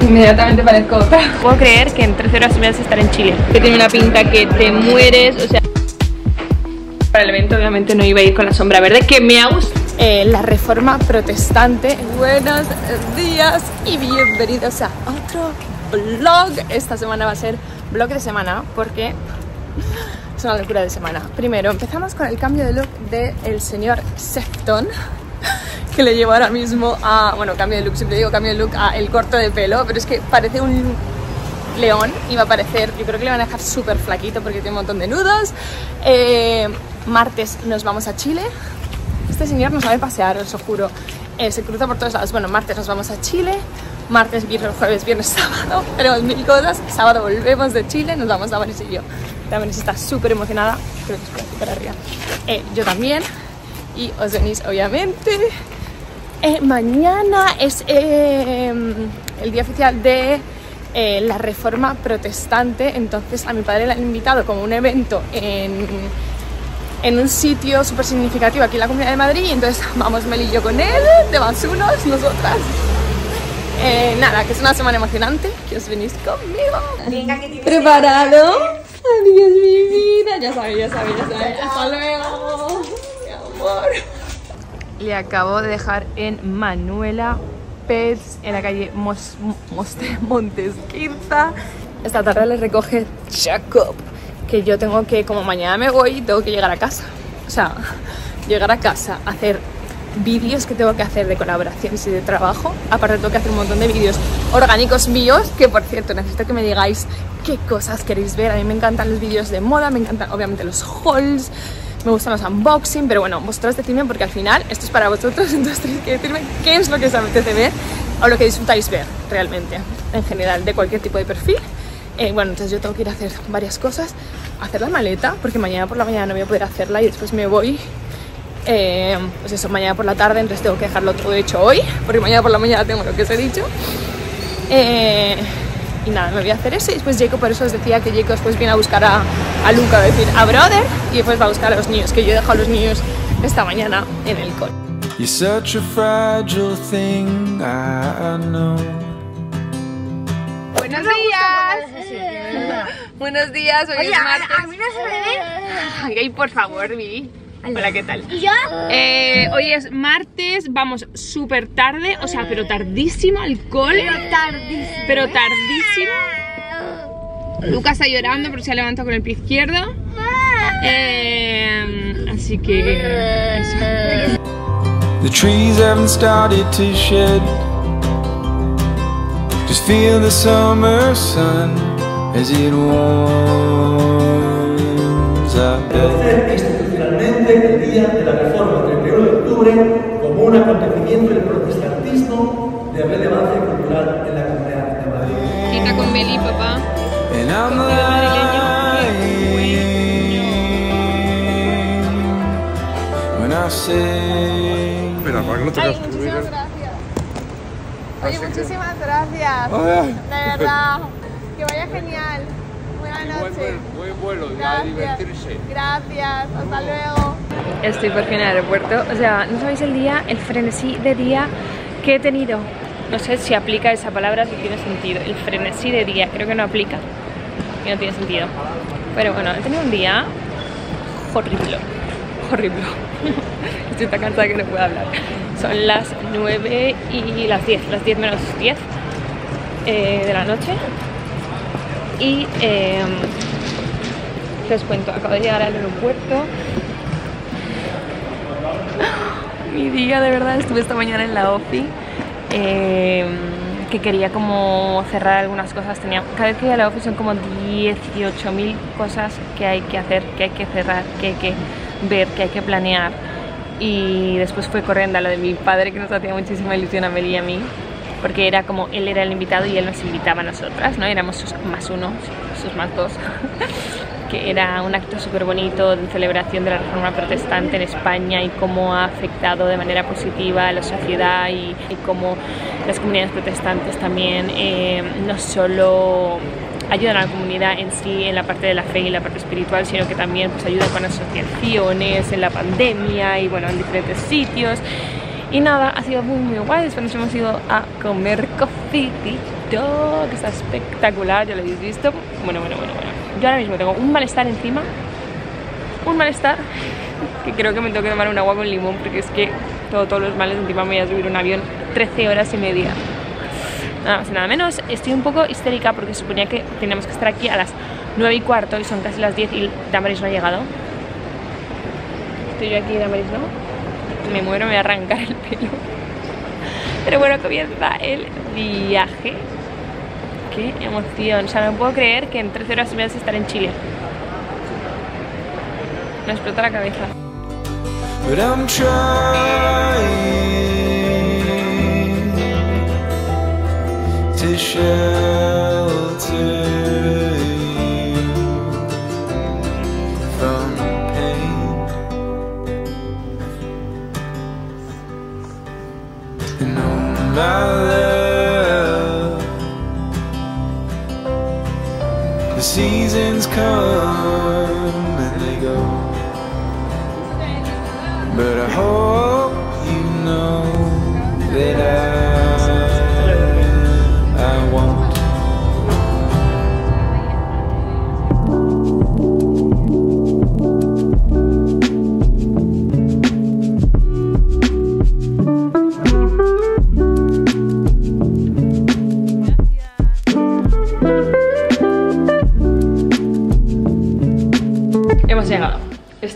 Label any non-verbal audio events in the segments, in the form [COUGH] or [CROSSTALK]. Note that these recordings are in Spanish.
Inmediatamente parezco otra. Puedo creer que en 13 horas y media estar en Chile. Que tiene una pinta que te mueres, o sea... Para el evento obviamente no iba a ir con la sombra verde, que me ha gustado. Eh, la reforma protestante. Buenos días y bienvenidos a otro vlog. Esta semana va a ser vlog de semana porque es una locura de semana. Primero, empezamos con el cambio de look del señor Sefton que le llevo ahora mismo a, bueno, cambio de look, siempre digo cambio de look a el corto de pelo, pero es que parece un león y va a parecer, yo creo que le van a dejar súper flaquito porque tiene un montón de nudos. Eh, martes nos vamos a Chile. Este señor no sabe pasear, os lo juro. Eh, se cruza por todos lados. Bueno, martes nos vamos a Chile, martes, viernes, jueves, viernes, [LAUGHS] sábado. Tenemos mil cosas. Sábado volvemos de Chile, nos vamos a Vanessa y yo. También está súper emocionada. Creo que es por para arriba. Eh, yo también. Y os venís, obviamente. Eh, mañana es eh, el día oficial de eh, la reforma protestante, entonces a mi padre le han invitado como un evento en, en un sitio súper significativo aquí en la Comunidad de Madrid y entonces vamos Mel y yo con él, de más unos, nosotras. Eh, nada, que es una semana emocionante, que os venís conmigo. ¿Preparado? Adiós mi vida, ya sabéis, ya sabéis, ya sabéis. Hasta luego, mi amor le acabo de dejar en Manuela Pets en la calle Mos, Moste, Montesquirza. Esta tarde le recoge Jacob, que yo tengo que, como mañana me voy, tengo que llegar a casa. O sea, [LAUGHS] llegar a casa, hacer vídeos que tengo que hacer de colaboraciones y de trabajo. Aparte tengo que hacer un montón de vídeos orgánicos míos, que por cierto necesito que me digáis qué cosas queréis ver. A mí me encantan los vídeos de moda, me encantan obviamente los hauls, me gustan los unboxing, pero bueno, vosotros decidme porque al final esto es para vosotros, [LAUGHS] entonces tenéis que decirme qué es lo que os apetece ver o lo que disfrutáis ver realmente, en general, de cualquier tipo de perfil. Eh, bueno, entonces yo tengo que ir a hacer varias cosas, hacer la maleta, porque mañana por la mañana no voy a poder hacerla y después me voy, eh, pues eso, mañana por la tarde, entonces tengo que dejarlo todo hecho hoy, porque mañana por la mañana tengo lo que os he dicho. Eh, y nada, me voy a hacer eso y después Jacob, por eso os decía que Jacob después viene a buscar a, a Luca, a decir a Brother, y después va a buscar a los niños, que yo he dejado a los niños esta mañana en el cole. You're such a fragile thing, I know. Buenos días. Buenos días, hoy es martes. A mí no se me ve. Ay, ay, por favor, Vivi. Hola, ¿qué tal? ¿Y yo? Eh, hoy es martes, vamos súper tarde, o sea, pero tardísimo al cole. Pero tardísimo. Pero tardísimo. Lucas está llorando porque se ha levantado con el pie izquierdo. Eh, así que eso. The trees haven't started to shed. Just feel the summer sun as it warms our bed. Institucionalmente el Día de la Reforma, 31 de octubre, como un acontecimiento del protestantismo de relevancia cultural en la Comunidad de Madrid. Quita con Beli, papá. Say. Espera, para que no te Ay, muchísimas gracias. Oye, muchísimas gracias. De verdad. Que vaya genial. Buen vuelo, y a Gracias. divertirse. Gracias. Hasta luego. Estoy por fin en el aeropuerto. O sea, no sabéis el día, el frenesí de día que he tenido. No sé si aplica esa palabra, si tiene sentido. El frenesí de día, creo que no aplica. Y no tiene sentido. Pero bueno, he tenido un día horrible. Horrible. [LAUGHS] Estoy tan cansada que no puedo hablar. Son las 9 y las 10, las 10 menos 10 eh, de la noche. Y ¿qué os cuento, acabo de llegar al aeropuerto. [LAUGHS] Mi día, de verdad, estuve esta mañana en la OFI. eh, que quería como cerrar algunas cosas. Tenía, cada vez que voy a la OFI son como 18.000 cosas que hay que hacer, que hay que cerrar, que hay que ver, que hay que planear. Y después fue corriendo a lo de mi padre, que nos hacía muchísima ilusión a Mel y a mí, porque era como él era el invitado y él nos invitaba a nosotras, ¿no? Éramos sus más uno, sus más dos. [LAUGHS] que era un acto súper bonito de celebración de la reforma protestante en España y cómo ha afectado de manera positiva a la sociedad y, y cómo las comunidades protestantes también eh, no solo ayudan a la comunidad en sí en la parte de la fe y la parte espiritual, sino que también pues, ayudan con asociaciones en la pandemia y bueno, en diferentes sitios. Y nada, ha sido muy muy guay. Después nos hemos ido a comer coffee que está espectacular, ya lo habéis visto. Bueno, bueno, bueno, bueno. Yo ahora mismo tengo un malestar encima, un malestar [LAUGHS] que creo que me tengo que tomar un agua con limón porque es que todo, todos los males encima me voy a subir un avión 13 horas y media. Nada más y nada menos, estoy un poco histérica porque suponía que teníamos que estar aquí a las 9 y cuarto y son casi las 10 y Damaris no ha llegado. Estoy yo aquí y Damaris no. Me muero, me voy a arrancar el pelo. Pero bueno, comienza el viaje. Qué emoción. O sea, no puedo creer que en 13 horas y media estar en Chile. Me explota la cabeza.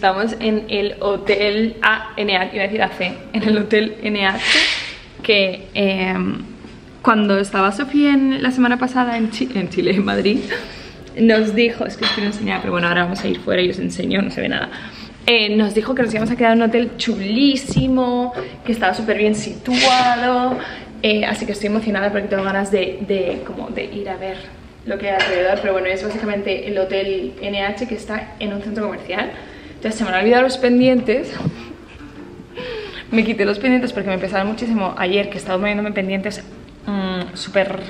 Estamos en el hotel ANH, iba a decir AC, en el hotel NH, que eh, cuando estaba Sofía en, la semana pasada en, Chi- en Chile, en Madrid, nos dijo, es que os quiero enseñar, pero bueno, ahora vamos a ir fuera y os enseño, no se ve nada. Eh, nos dijo que nos íbamos a quedar en un hotel chulísimo, que estaba súper bien situado, eh, así que estoy emocionada porque tengo ganas de, de, como de ir a ver lo que hay alrededor, pero bueno, es básicamente el hotel NH que está en un centro comercial. Entonces se me han olvidado los pendientes. me quité los pendientes porque me pesaron muchísimo ayer, que estaba poniéndome pendientes mm, súper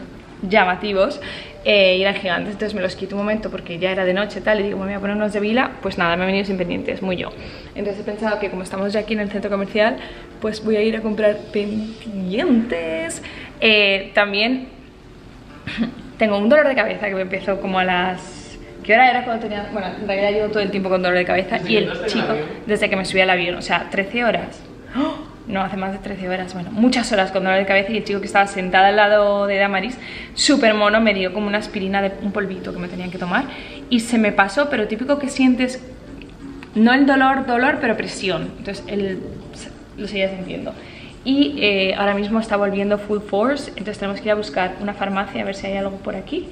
llamativos eh, y eran gigantes, entonces me los quito un momento porque ya era de noche tal y digo me voy a poner unos de vila, pues nada, me he venido sin pendientes, muy yo. Entonces he pensado que como estamos ya aquí en el centro comercial, pues voy a ir a comprar pendientes. Eh, también [CLEARS THROAT] tengo un dolor de cabeza que me empezó como a las... ¿Qué hora era cuando tenía...? Bueno, en realidad llevo todo el tiempo con dolor de cabeza y el chico, desde que me subí al avión, o sea, 13 horas. ¡Oh! No, hace más de 13 horas, bueno, muchas horas con dolor de cabeza y el chico que estaba sentado al lado de Damaris, súper mono, me dio como una aspirina de un polvito que me tenían que tomar y se me pasó, pero típico que sientes, no el dolor, dolor, pero presión. Entonces él lo seguía sintiendo. Y eh, ahora mismo está volviendo full force, entonces tenemos que ir a buscar una farmacia a ver si hay algo por aquí.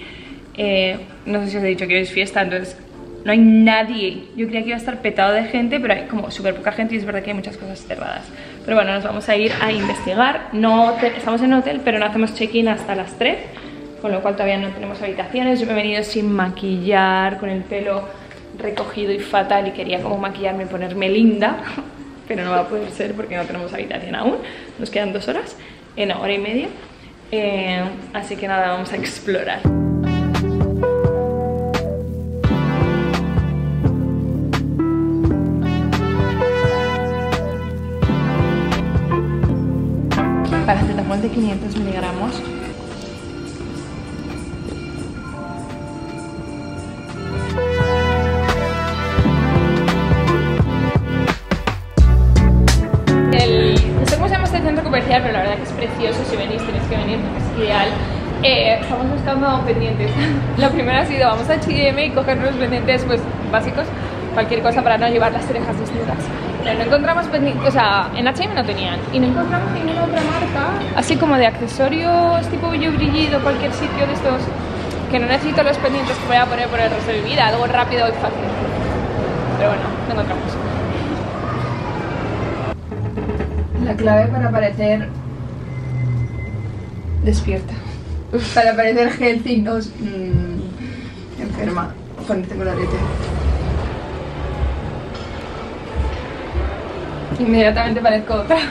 Eh, no sé si os he dicho que hoy es fiesta, entonces no hay nadie. Yo creía que iba a estar petado de gente, pero hay como súper poca gente y es verdad que hay muchas cosas cerradas. Pero bueno, nos vamos a ir a investigar. No estamos en hotel, pero no hacemos check-in hasta las 3, con lo cual todavía no tenemos habitaciones. Yo me he venido sin maquillar, con el pelo recogido y fatal y quería como maquillarme y ponerme linda, [LAUGHS] pero no va a poder ser porque no tenemos habitación aún. Nos quedan dos horas, en hora y media. Eh, así que nada, vamos a explorar. De 500 miligramos. El, no sé cómo se este centro comercial, pero la verdad que es precioso. Si venís, tenéis que venir es ideal. Eh, estamos buscando pendientes. [LAUGHS] Lo primero ha sido, vamos a H&M y coger los pendientes pues, básicos, cualquier cosa para no llevar las orejas desnudas. Pero no encontramos pendientes, o sea, en H&M no tenían. Y no encontramos ninguna otra marca, así como de accesorios tipo brillo brillido, cualquier sitio de estos, que no necesito los pendientes que voy a poner por el resto de mi vida, algo rápido y fácil. Pero bueno, no encontramos. La clave para parecer despierta. Para parecer healthy, no mm, enferma. Ponerte con la. Inmediatamente parezco otra. [LAUGHS]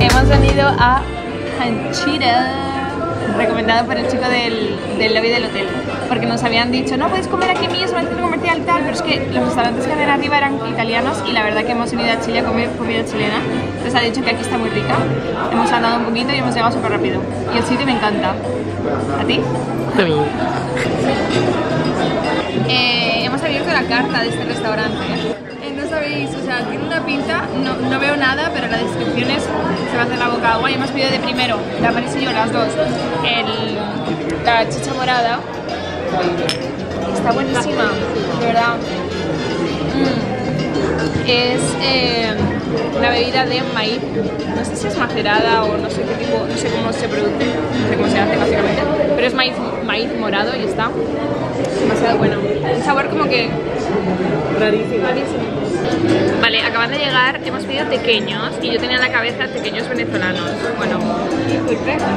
Hemos venido a Hanchira. recomendado por el chico del, lobby del hotel, porque nos habían dicho, no podéis comer aquí mismo en el centro comercial y tal, pero es que los restaurantes que habían arriba eran italianos y la verdad que hemos venido a Chile a comer comida chilena, entonces ha dicho que aquí está muy rica, hemos andado un poquito y hemos llegado súper rápido, y el sitio me encanta. ¿A ti? Eh, hemos abierto la carta de este restaurante. Eh, no sabéis, o sea, tiene una pinta, no, no veo nada, pero la descripción es, se me hace la boca agua y hemos pedido de primero, la Paris y yo las dos, el, la chicha morada. Está buenísima, de verdad. Mm. Es eh, una bebida de maíz, no sé si es macerada o no sé qué tipo, no sé cómo se produce, no sé cómo se hace básicamente, pero es maíz, maíz morado y está demasiado bueno. Un sabor como que rarísimo. Vale, acaban de llegar, hemos pedido pequeños y yo tenía en la cabeza pequeños venezolanos. Bueno,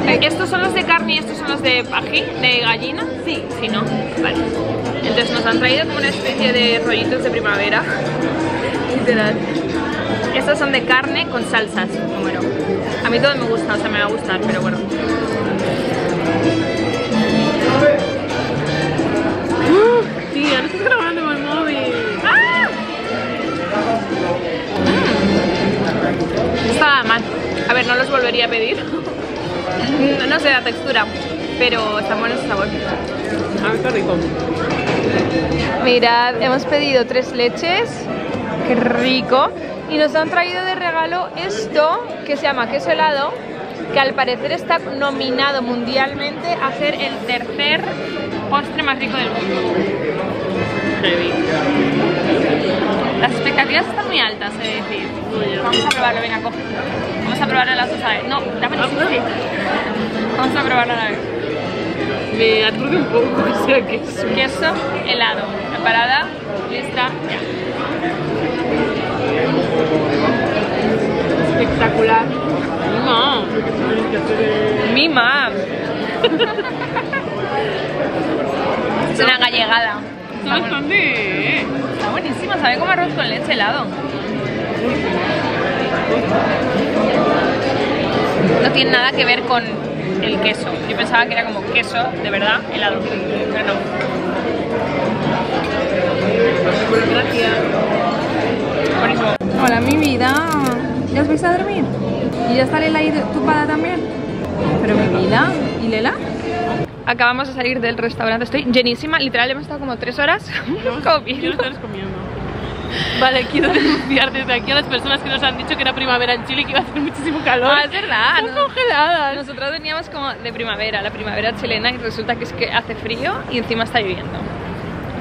eh, ¿estos son los de carne y estos son los de ají, de gallina? Sí. Sí, ¿no? Vale. Entonces nos han traído como una especie de rollitos de primavera. [LAUGHS] Literal. Estos son de carne con salsas. Bueno, a mí todo me gusta, o sea, me va a gustar, pero bueno. No estás grabando con el móvil. No estaba mal. A ver, no los volvería a pedir. No, [LAUGHS] no sé la textura, pero está bueno ese sabor. A ver, qué rico. Mirad, hemos pedido tres leches. Qué rico. Y nos han traído de regalo esto que se llama queso helado, que al parecer está nominado mundialmente a ser el tercer postre más rico del mundo. Heavy. Las expectativas están muy altas, he de decir. Vamos a probarlo, venga, coge. Vamos a probarlo las dos a ver. No, dame sí. Vamos a probarlo a la vez. Me aturde un poco, [LAUGHS] o sea que es Queso helado. Preparada, lista, ya. Espectacular. No. Mima. [LAUGHS] es una gallegada. Está, bueno. Está buenísima, sabe como arroz con leche helado. No tiene nada que ver con el queso. Yo pensaba que era como queso, de verdad, helado. Pero no. Gracias. Buenísimo. Hola, mi vida. ¿Ya os vais a dormir? ¿Y ya está Lela ahí tupada también? Pero mi vida, ¿y Lela? Acabamos de salir del restaurante, estoy llenísima, literal hemos estado como tres horas [LAUGHS] comiendo. estar comiendo. Vale, quiero denunciar desde aquí a las personas que nos han dicho que era primavera en Chile y que iba a hacer muchísimo calor. Ah, es verdad. Están no- congeladas. Nosotros veníamos como de primavera, la primavera chilena, y resulta que es que hace frío y encima está lloviendo.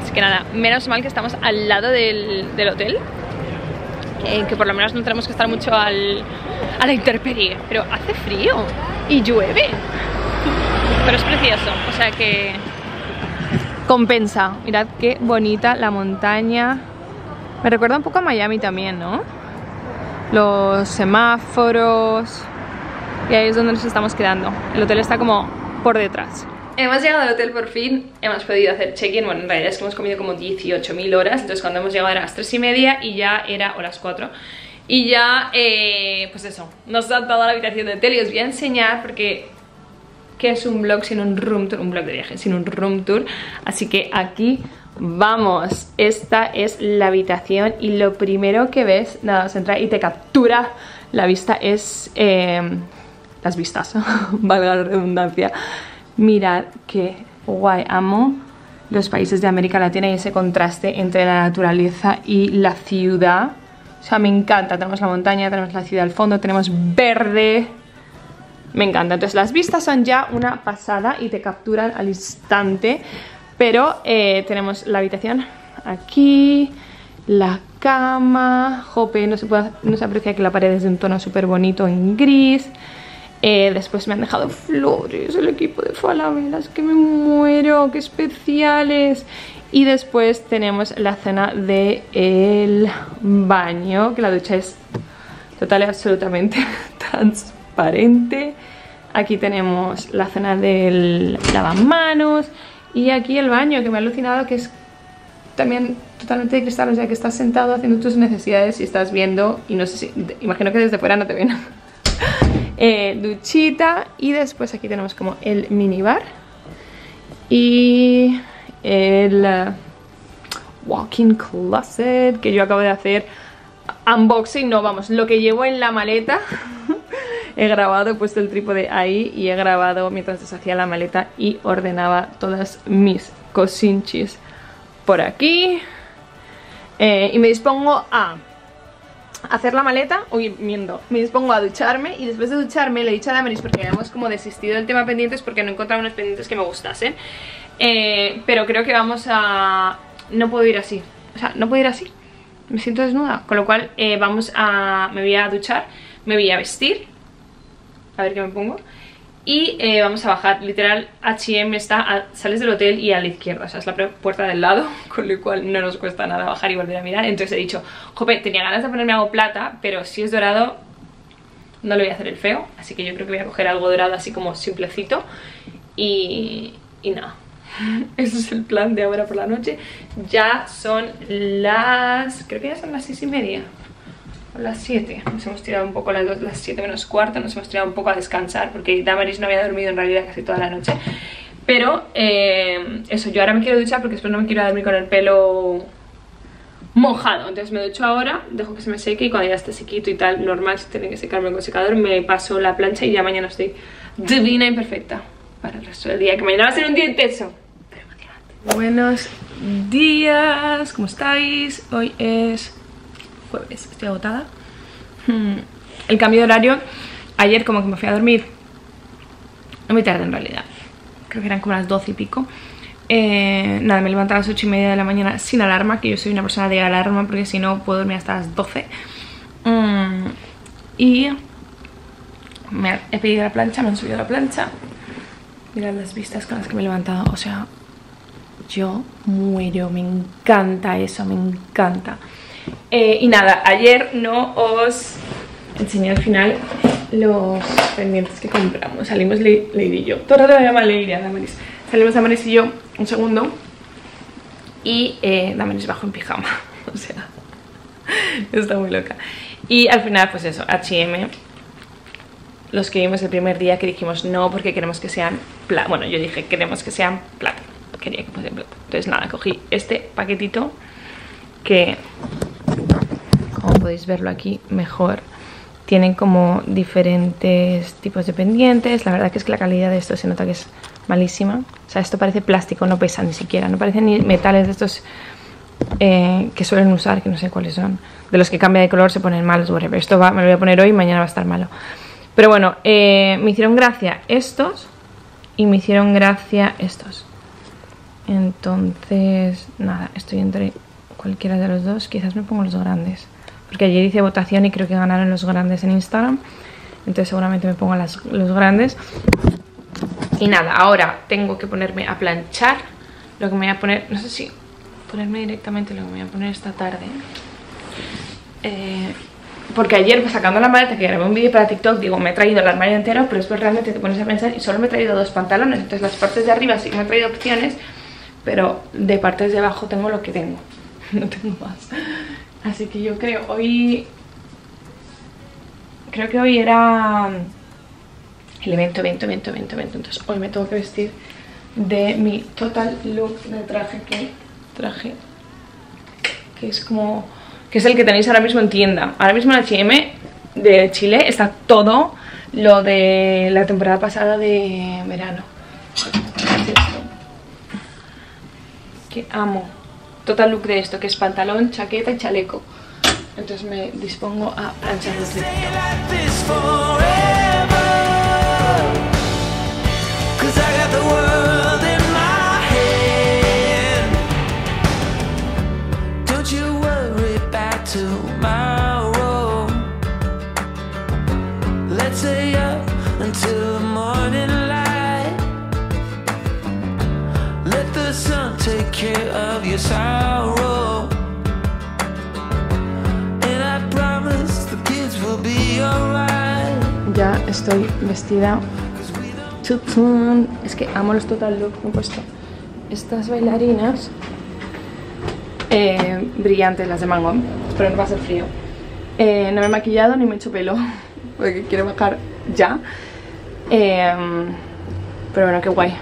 Así que nada, menos mal que estamos al lado del, del hotel, eh, que por lo menos no tenemos que estar mucho al, a la intemperie, pero hace frío y llueve. Pero es precioso, o sea que compensa. Mirad qué bonita la montaña. Me recuerda un poco a Miami también, ¿no? Los semáforos. Y ahí es donde nos estamos quedando. El hotel está como por detrás. Hemos llegado al hotel por fin, hemos podido hacer check-in, bueno en realidad es que hemos comido como 18.000 horas, entonces cuando hemos llegado era las 3 y media y ya era o las 4 y ya, eh, pues eso, nos han dado la habitación de hotel os voy a enseñar porque que es un vlog sin un room tour, un vlog de viaje sin un room tour, así que aquí vamos, esta es la habitación y lo primero que ves, nada, vas a entrar y te captura la vista es eh, las vistas, [LAUGHS] valga la redundancia. Mirad qué guay, amo los países de América Latina y ese contraste entre la naturaleza y la ciudad. O sea, me encanta. Tenemos la montaña, tenemos la ciudad al fondo, tenemos verde. Me encanta. Entonces las vistas son ya una pasada y te capturan al instante. Pero eh, tenemos la habitación aquí, la cama, jope, no se, puede, no se aprecia que la pared es de un tono súper bonito en gris. Eh, después me han dejado flores, el equipo de falabelas, que me muero, qué especiales. Y después tenemos la zona del baño, que la ducha es total y absolutamente [LAUGHS] transparente. Aquí tenemos la zona del lavamanos y aquí el baño, que me ha alucinado que es también totalmente de cristal, o sea que estás sentado haciendo tus necesidades y estás viendo, y no sé si, imagino que desde fuera no te ven. [LAUGHS] Eh, duchita y después aquí tenemos como el minibar y el eh, walk-in closet que yo acabo de hacer unboxing, no, vamos, lo que llevo en la maleta [LAUGHS] he grabado, he puesto el trípode ahí y he grabado mientras deshacía la maleta y ordenaba todas mis cosinchis por aquí. Eh, y me dispongo a hacer la maleta, uy, me dispongo a ducharme y después de ducharme le he dicho a Damaris porque habíamos como desistido del tema pendientes porque no encontraba unos pendientes que me gustasen Eh, pero creo que vamos a... no puedo ir así, o sea, no puedo ir así. Me siento desnuda, con lo cual eh, vamos a... me voy a duchar, me voy a vestir a ver qué me pongo y eh, vamos a bajar, literal H&M está, a- sales del hotel y a la izquierda, o sea es la puerta del lado, [LAUGHS] con lo cual no nos cuesta nada bajar y volver a mirar, entonces he dicho, jope, tenía ganas de ponerme algo plata, pero si es dorado no le voy a hacer el feo, así que yo creo que voy a coger algo dorado así como simplecito y, y nada. [LAUGHS] Ese es el plan de ahora por la noche. Ya son las... creo que ya son las seis y media. O las 7. Nos hemos tirado un poco las, dos- las 7 menos cuarto, nos hemos tirado un poco a descansar porque Damaris no había dormido en realidad casi toda la noche. Pero eh, eso, yo ahora me quiero duchar porque después no me quiero dormir con el pelo mojado. Entonces me ducho ahora, dejo que se me seque y cuando ya esté sequito y tal, normal, si tiene que secarme con secador, me paso la plancha y ya mañana estoy divina y perfecta para el resto del día. Que mañana va a ser un día intenso. Buenos días, ¿cómo estáis? Hoy es jueves, estoy agotada. Hmm, El cambio de horario, ayer como que me fui a dormir, muy tarde en realidad, creo que eran como las 12 y pico. Eh, nada, me levanté a las 8 y media de la mañana sin alarma, que yo soy una persona de alarma porque si no puedo dormir hasta las 12. Mm, y me he pedido la plancha, me han subido la plancha. Mirad las vistas con las que me he levantado, o sea, yo muero, me encanta eso, me encanta. Eh, y nada, ayer no os enseñé al final los pendientes que compramos. Salimos Lady y yo. Todo el rato me llama Lady, Damaris. Salimos Damaris y yo un segundo. Y eh, Damaris bajo en pijama. [LAUGHS] O sea, está muy loca. Y al final, pues eso, HM. Los que vimos el primer día que dijimos no porque queremos que sean. Bueno, yo dije queremos que sean plata. Quería que plata. Entonces nada, cogí este paquetito que como podéis verlo aquí mejor. Tienen como diferentes tipos de pendientes. La verdad que es que la calidad de esto se nota que es malísima. O sea esto parece plástico no pesa ni siquiera. No parecen ni metales de estos eh, que suelen usar que no sé cuáles son. De los que cambia de color se ponen malos whatever. Esto va, me lo voy a poner hoy y mañana va a estar malo. Pero bueno eh, me hicieron gracia estos y me hicieron gracia estos entonces nada estoy entre cualquiera de los dos. Quizás me pongo los grandes. Porque ayer hice votación y creo que ganaron los grandes en Instagram. Entonces seguramente me pongo las- los grandes. Y nada, ahora tengo que ponerme a planchar lo que me voy a poner, no sé si ponerme directamente lo que me voy a poner esta tarde. Eh, porque ayer pues, sacando la maleta que grabé un vídeo para TikTok digo me he traído el armario entero pero después realmente te pones a pensar y solo me he traído dos pantalones. Entonces las partes de arriba sí me he traído opciones pero de partes de abajo tengo lo que tengo [LAUGHS] no tengo más. Así que yo creo hoy creo que hoy era el evento, evento, evento, evento, evento. Entonces hoy me tengo que vestir de mi total look de traje que traje que es como que es el que tenéis ahora mismo en tienda. Ahora mismo en H&M de Chile está todo lo de la temporada pasada de verano que amo total look de esto que es pantalón, chaqueta y chaleco. Entonces me dispongo a planchar los dedos ya estoy vestida es que amo los total look me he puesto estas bailarinas eh, brillantes las de mango espero no va a ser frío Eh, no me he maquillado ni me he hecho pelo porque quiero bajar ya. Em, pero bueno, qué guay.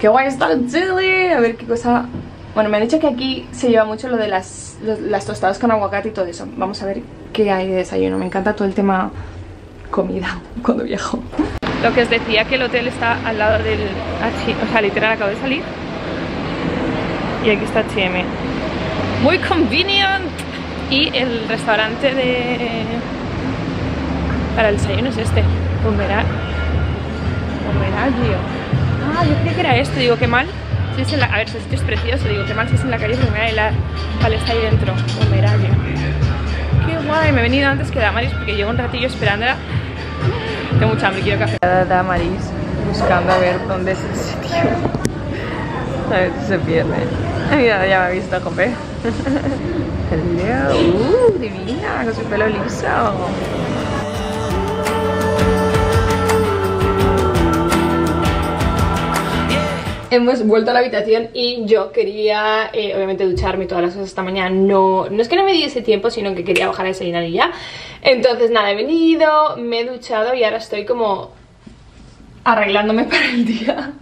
Qué guay está el chili. A ver qué cosa. Bueno, me han dicho que aquí se lleva mucho lo de las, las tostadas con aguacate y todo eso. Vamos a ver qué hay de desayuno. Me encanta todo el tema comida [LAUGHS] cuando viajo. Lo que os decía que el hotel está al lado del H, o sea, literal acabo de salir. Y aquí está H&M. Muy convenient. Y el restaurante de para el desayuno es este. Pomera... Pomeraggio. Ah, yo creía que era esto. Digo, qué mal. Si es en la... A ver, este sitio es precioso. Digo, qué mal si es en la calle Pomera y la... Vale, está ahí dentro. Pomeraggio. Qué guay. Me he venido antes que Damaris porque llevo un ratillo esperándola. Tengo mucha hambre, quiero café. Damaris buscando a ver dónde es el sitio. A ver si se pierde. Ya me ha visto, jope. [LAUGHS] Hello. Uh, divina, con su pelo liso. Hemos vuelto a la habitación y yo quería, eh, obviamente, ducharme todas las cosas esta mañana. No, no es que no me diese tiempo, sino que quería bajar a desayunar y ya. Entonces, nada, he venido, me he duchado y ahora estoy como arreglándome [LAUGHS] para el día.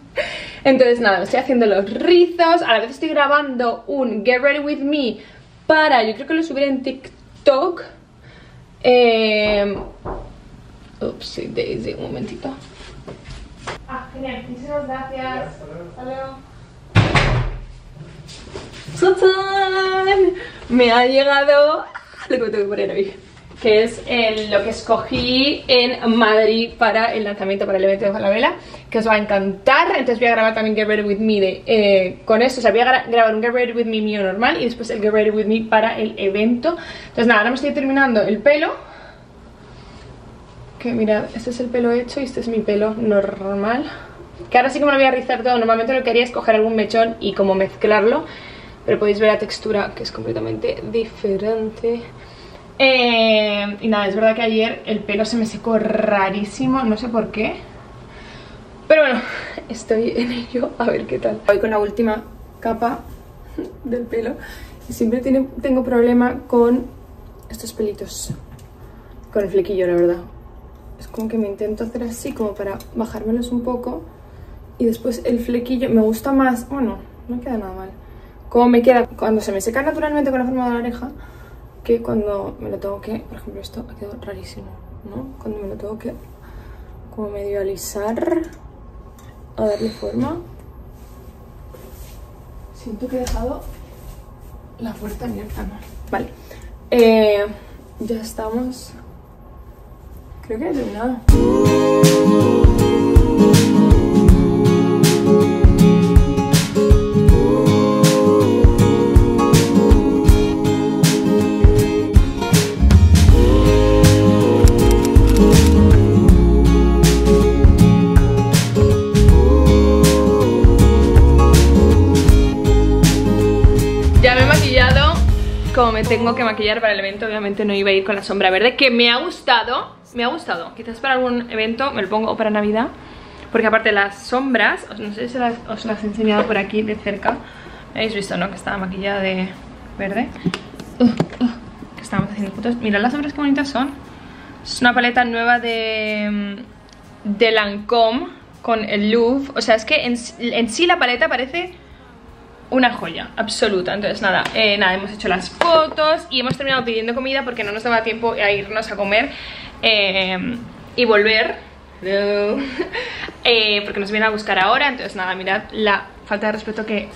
Entonces, nada, estoy haciendo los rizos. A la vez estoy grabando un Get Ready With Me para, yo creo que lo subiré en TikTok. Eh, Daisy, un momentito. Ah, genial, muchísimas gracias. Hasta luego. Me ha llegado lo que me tengo que poner hoy, que es el- lo que escogí en Madrid para el lanzamiento, para el evento de Falabella, que os va a encantar. Entonces voy a grabar también Get Ready With Me de, eh, con esto, o sea, voy a gra- grabar un Get Ready With Me mío normal y después el Get Ready With Me para el evento. Entonces nada, ahora me estoy terminando el pelo. Que mirad, este es el pelo hecho y este es mi pelo normal. Que ahora sí que me lo voy a rizar todo. Normalmente lo que haría es coger algún mechón y como mezclarlo. Pero podéis ver la textura que es completamente diferente. Eh, y nada, es verdad que ayer el pelo se me secó rarísimo, no sé por qué. Pero bueno, estoy en ello, a ver qué tal. Voy con la última capa del pelo. Y siempre tengo problema con estos pelitos. Con el flequillo, la verdad. Es como que me intento hacer así como para bajármelos un poco. Y después el flequillo me gusta más. Bueno, no queda nada mal. Como me queda cuando se me seca naturalmente con la forma de la oreja. Que cuando me lo tengo que. Por ejemplo, esto ha quedado rarísimo, ¿no? Cuando me lo tengo que. Como medio alisar. A darle forma. Siento que he dejado la puerta abierta, ¿no? Vale. Eh, ya estamos. Creo que he terminado. Ya me he maquillado como me tengo que maquillar para el evento. Obviamente no iba a ir con la sombra verde, que me ha gustado. Me ha gustado. Quizás para algún evento me lo pongo o para Navidad. Porque aparte las sombras, no sé si las- os las he enseñado por aquí de cerca. Habéis visto, ¿no? Que estaba maquillada de verde. Uh, uh, que estábamos haciendo fotos. Mirad las sombras que bonitas son. Es una paleta nueva de, mm, de Lancome con el Louvre. O sea, es que en, en sí la paleta parece una joya absoluta. Entonces, nada, eh, nada, hemos hecho las fotos y hemos terminado pidiendo comida porque no nos daba tiempo a irnos a comer eh, y volver. Hello. [LAUGHS] Eh, porque nos vienen a buscar ahora. Entonces, nada, mirad la falta de respeto que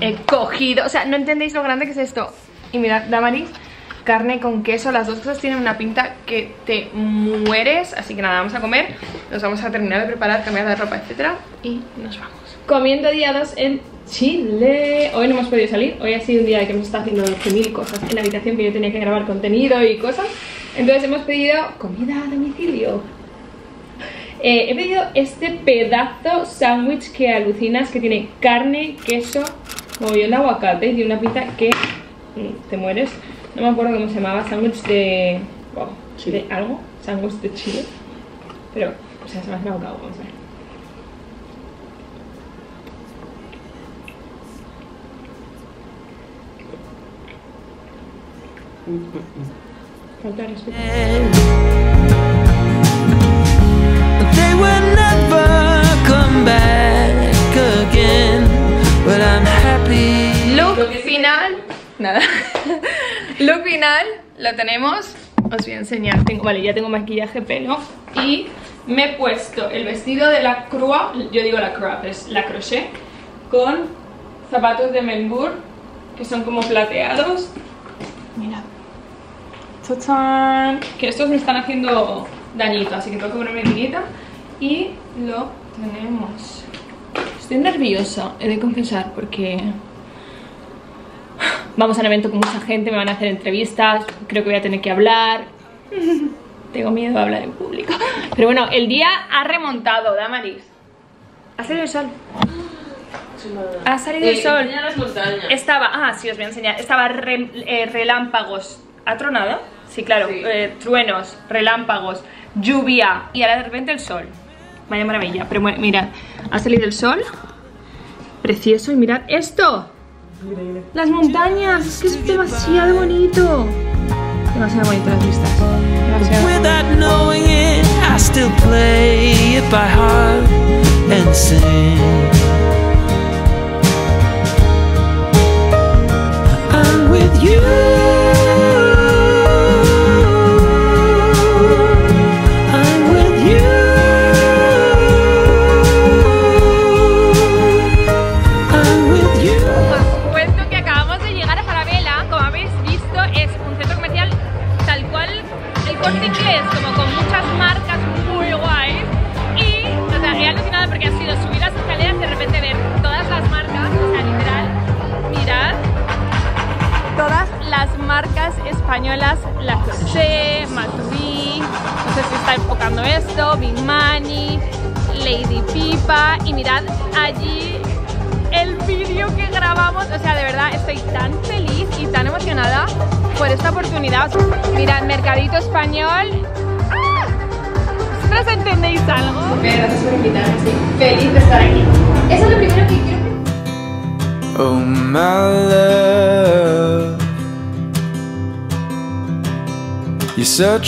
he cogido. O sea, no entendéis lo grande que es esto. Y mirad, Damaris, carne con queso. Las dos cosas tienen una pinta que te mueres. Así que nada, vamos a comer. Nos vamos a terminar de preparar, cambiar de ropa, etcétera Y nos vamos. Comiendo día 2 en Chile. Hoy no hemos podido salir. Hoy ha sido un día que hemos estado haciendo 12.000 cosas en la habitación que yo tenía que grabar contenido y cosas. Entonces hemos pedido comida a domicilio. Eh, he pedido este pedazo sándwich que alucinas, que tiene carne, queso, mogollón de aguacate y una pizza que mm, te mueres. No me acuerdo cómo se llamaba, sándwich de... wow, de algo, sándwich de chile. Pero, o sea, se me una boca, vamos a ver. Falta de cantar este Look final, nada. [LAUGHS] Look final, lo tenemos. Os voy a enseñar. Tengo, vale, ya tengo maquillaje, pelo y me he puesto el vestido de la crua, yo digo la crua, es la crochet, con zapatos de Melbourne que son como plateados. Mira, ¡Tachán! Que estos me están haciendo dañito, así que tengo que ponerme finita. Y lo tenemos. Estoy nerviosa, he de confesar, porque vamos a un evento con mucha gente, me van a hacer entrevistas, creo que voy a tener que hablar. [LAUGHS] Tengo miedo a hablar en público. Pero bueno, el día ha remontado, Damaris. Ha salido el sol. Ha salido el sol. Estaba, ah, sí, os voy a enseñar. Estaba re- eh, relámpagos. ¿Ha tronado? Sí, claro. eh, truenos, relámpagos, lluvia y ahora de repente el sol. Vaya maravilla. Pero bueno, mirad, ha salido el sol. Precioso. Y mirad esto. Las montañas. Es que es demasiado bonito. Demasiado bonito las vistas. Demasiado. Without knowing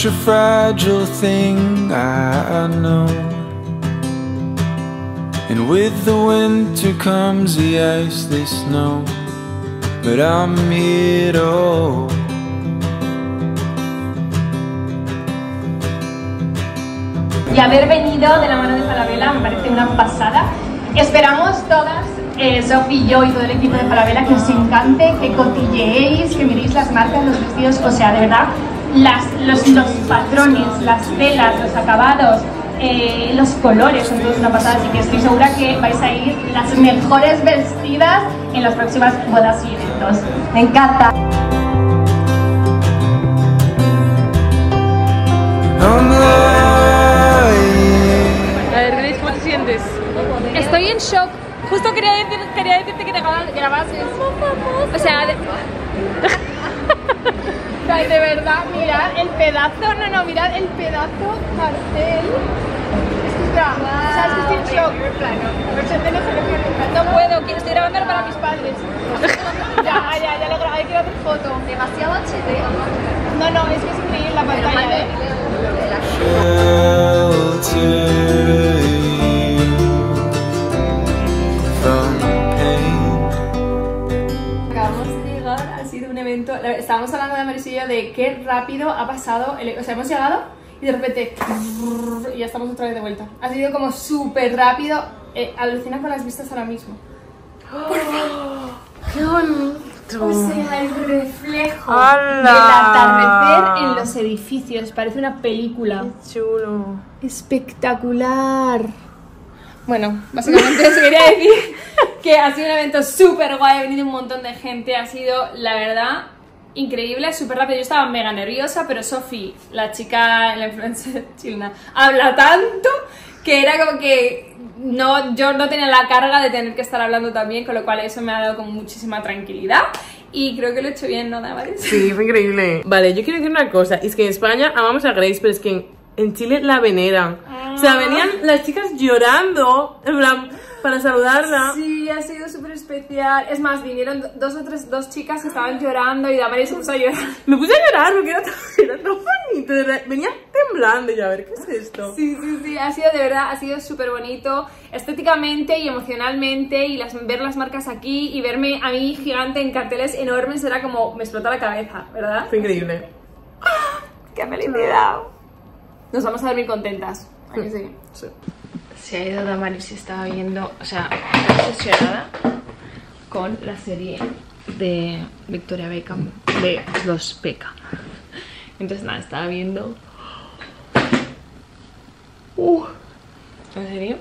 a fragile thing, I know. And with the winter comes the ice, the snow. But I'm here y haber venido de la mano de Falabella me parece una pasada. Esperamos todas, eh, Sofi y yo y todo el equipo de Falabella, que os encante, que cotilleéis, que miréis las marcas, los vestidos, o sea, de verdad, los, patrones, las telas, los acabados, eh, los colores son todos una pasada, así que estoy segura que vais a ir las mejores vestidas en las próximas bodas y eventos. Me encanta. A ver, ¿cómo te sientes? Estoy en shock. Justo quería, decir, quería decirte que te grabas- grabases. O sea. De verdad, mirad el pedazo, no, no, mirad el pedazo cartel. Es que está, o sea, es que estoy en shock. No puedo, estoy grabando para mis padres. [LAUGHS] ya, ya, ya lo grabé, quiero hacer foto. Demasiado HD. No, no, es que es increíble la pantalla, ¿eh? De qué rápido ha pasado. el- o sea, hemos llegado y de repente. Y ya estamos otra vez de vuelta. Ha sido como súper rápido. Eh, alucina con las vistas ahora mismo. ¡Qué bonito! O sea, el reflejo del atardecer en los edificios. Parece una película. Chulo. Espectacular. Bueno, básicamente eso quería decir [LAUGHS] que ha sido un evento súper guay, ha venido un montón de gente, ha sido, la verdad, increíble, súper rápido. Yo estaba mega nerviosa, pero Sofi, la chica, la influencer [LAUGHS] chilena, habla tanto que era como que no, yo no tenía la carga de tener que estar hablando también, con lo cual eso me ha dado como muchísima tranquilidad. Y creo que lo he hecho bien, ¿no, Damaris? Sí, fue increíble. Vale, yo quiero decir una cosa. Es que en España amamos a Grace, pero es que en, Chile la veneran. O sea, venían las chicas llorando, en plan, para saludarla. Sí, ha sido súper especial. Es más, vinieron do- dos o tres dos chicas que estaban llorando y Damaris se puso a llorar. [LAUGHS] Me puse a llorar porque era tan, tan bonito. Venía temblando. Y a ver, ¿qué es esto? Sí, sí, sí, ha sido de verdad, ha sido súper bonito estéticamente y emocionalmente y las, ver las marcas aquí y verme a mí gigante en carteles enormes era como me explota la cabeza, ¿verdad? Fue increíble. ¡Qué felicidad! Nos vamos a dormir contentas. ¿a que sí? Sí. Se ha ido Damaris y estaba viendo, o sea, está obsesionada con la serie de Victoria Beckham, de los Beckham. Entonces nada, estaba viendo... Uh, ¿En serio?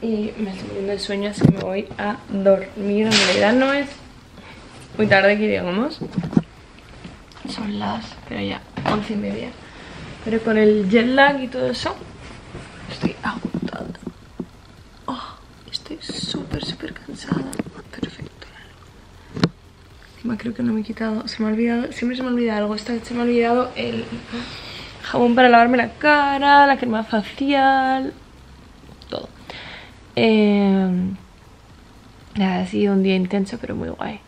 Y me estoy muriendo de sueño, así que me voy a dormir. En realidad no es muy tarde que digamos. Son las, pero ya, once y media. Pero con el jet lag y todo eso, estoy agotada. Oh, estoy súper, súper cansada. Perfecto. Encima creo que no me he quitado, se me ha olvidado, siempre se me olvida algo. Esta vez se me ha olvidado el jabón para lavarme la cara, la crema facial, todo. Nada, ha sido un día intenso, pero muy guay.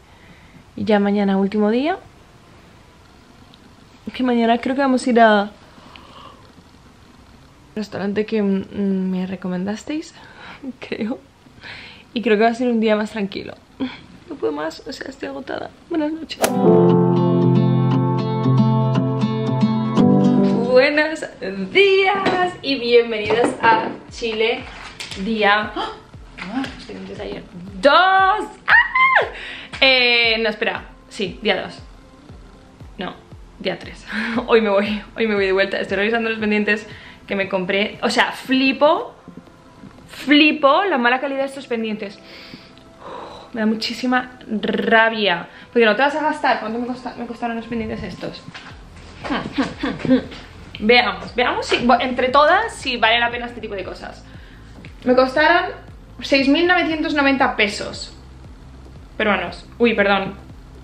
Y ya mañana, último día. Que mañana creo que vamos a ir a restaurante que mm, me recomendasteis, [LAUGHS] creo. Y creo que va a ser un día más tranquilo. [LAUGHS] No puedo más, o sea, estoy agotada. Buenas noches. Buenos días y bienvenidos a Chile, día... Estoy en ayer. ¡Dos! ¡Ah! Eh, no, espera. Sí, día 2. No, día 3. [LAUGHS] Hoy me voy, hoy me voy de vuelta. Estoy revisando los pendientes que me compré. O sea, flipo, flipo la mala calidad de estos pendientes. Me da muchísima rabia. Porque no te vas a gastar. ¿Cuánto me, me costaron los pendientes estos? Veamos, veamos si, entre todas si vale la pena este tipo de cosas. Me costaron 6.990 pesos peruanos. Uy, perdón.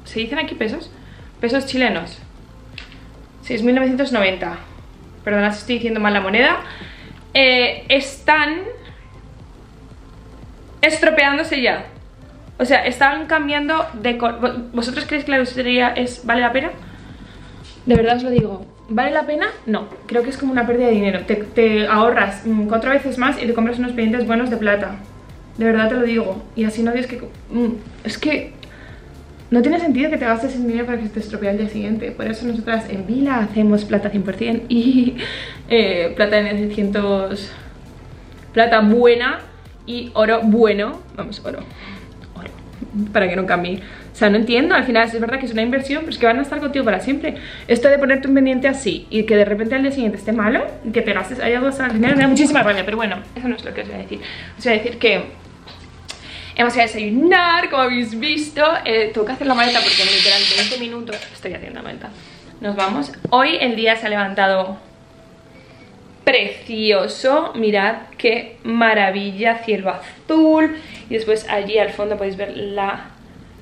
¿Se dicen aquí pesos? Pesos chilenos. 6.990. Perdona si estoy diciendo mal la moneda. Eh, están estropeándose ya. O sea, están cambiando de... col- ¿Vo- ¿Vosotros creéis que la bisutería es, vale la pena? De verdad os lo digo. ¿Vale la pena? No. Creo que es como una pérdida de dinero. Te, ahorras mm, cuatro veces más y te compras unos pendientes buenos de plata. De verdad te lo digo. Y así no tienes que... mm, es que... No tiene sentido que te gastes ese dinero para que se te estropee al día siguiente. Por eso nosotras en Vila hacemos plata 100% y eh, plata de 900... Plata buena y oro bueno. Vamos, oro. Oro. Para que no cambie. O sea, no entiendo. Al final es verdad que es una inversión, pero es que van a estar contigo para siempre. Esto de ponerte un pendiente así y que de repente al día siguiente esté malo que te gastes haya gastado el dinero me da muchísima rabia. Pero bueno, eso no es lo que os voy a decir. Os voy a decir que Hemos ido a desayunar, como habéis visto. Eh, tengo que hacer la maleta porque en literal 20 minutos estoy haciendo la maleta. Nos vamos. Hoy el día se ha levantado precioso. Mirad qué maravilla. Cielo azul. Y después allí al fondo podéis ver la-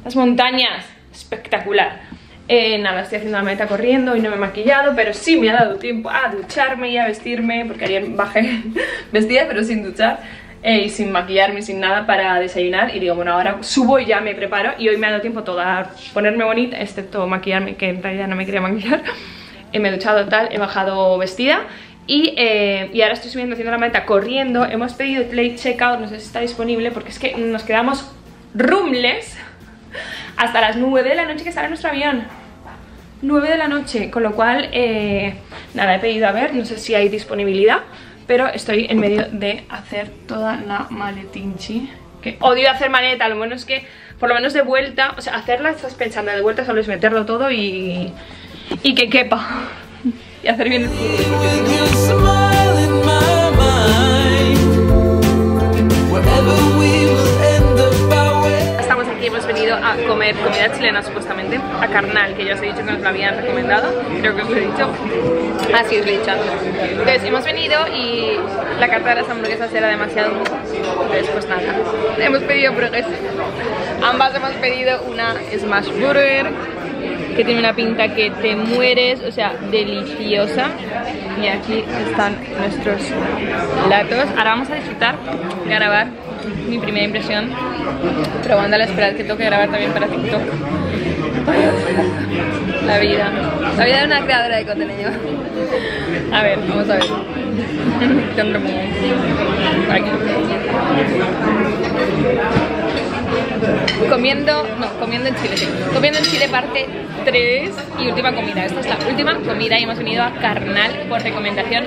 las montañas. Espectacular. Eh, nada, estoy haciendo la maleta corriendo y no me he maquillado, pero sí me ha dado tiempo a ducharme y a vestirme, porque ayer bajé [LAUGHS] vestida pero sin duchar y sin maquillarme, sin nada para desayunar y digo, bueno, ahora subo y ya me preparo y hoy me ha dado tiempo toda a ponerme bonita, excepto maquillarme, que en realidad no me quería [LAUGHS] maquillar. Eh, me he duchado tal, he bajado vestida y, eh, y ahora estoy subiendo haciendo la maleta corriendo. Hemos pedido late checkout, no sé si está disponible porque es que nos quedamos roomless hasta las 9 de la noche que sale nuestro avión. 9 de la noche, con lo cual, eh, nada, he pedido a ver, no sé si hay disponibilidad, pero estoy en medio de hacer toda la maletinchi. Que odio hacer maleta, lo bueno es que, por lo menos de vuelta, o sea, hacerla estás pensando, de vuelta solo meterlo todo y, y que quepa. [LAUGHS] y hacer bien el aquí, hemos venido a comer comida chilena supuestamente, a Carnal, que ya os he dicho que nos lo habían recomendado, creo que os lo he dicho. Así os lo he dicho. Entonces hemos venido y la carta de las hamburguesas era demasiado. Entonces pues nada, hemos pedido hamburguesas. Ambas hemos pedido una Smash Burger, que tiene una pinta que te mueres, o sea, deliciosa. Y aquí están nuestros platos. Ahora vamos a disfrutar, grabar mi primera impresión probando a la esperar que tengo que grabar también para TikTok La vida. La vida de una creadora de contenido. A ver, vamos a ver. [LAUGHS] Aquí. Comiendo, no, comiendo en Chile, sí. Comiendo en Chile parte 3 y última comida. Esta es la última comida y hemos venido a Carnal por recomendación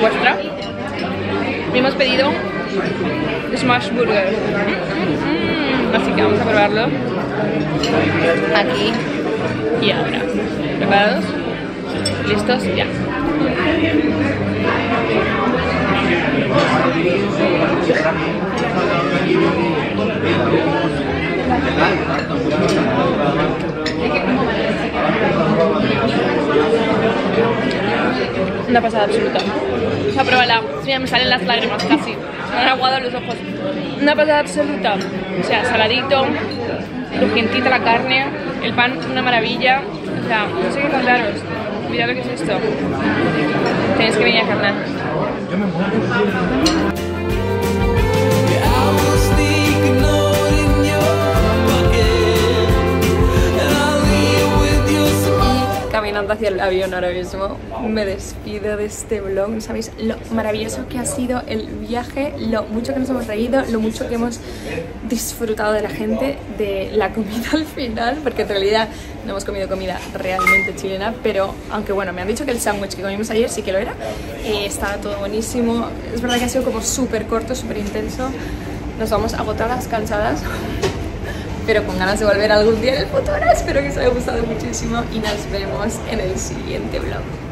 vuestra. Hemos pedido Smash Burger. Mm, Así que vamos a probarlo aquí y ahora. ¿Preparados? ¿Listos? Ya. Una pasada absoluta. Me salen las lágrimas casi. Me han aguado los ojos. Una pasada absoluta. O sea, saladito, crujientita la carne, el pan una maravilla. O sea, no sé qué contaros. Mirad lo que es esto. Tenéis que venir a carnal. Caminando hacia el avión ahora mismo, me despido de este vlog. No sabéis lo maravilloso que ha sido el viaje, lo mucho que nos hemos reído, lo mucho que hemos disfrutado de la gente, de la comida [LAUGHS] al final, porque en realidad no hemos comido comida realmente chilena, pero aunque bueno, me han dicho que el sándwich que comimos ayer sí que lo era, eh, estaba todo buenísimo. Es verdad que ha sido como súper corto, súper intenso. Nos vamos agotadas, cansadas, pero con ganas de volver algún día en el futuro. Espero que os haya gustado muchísimo y nos vemos en el siguiente vlog.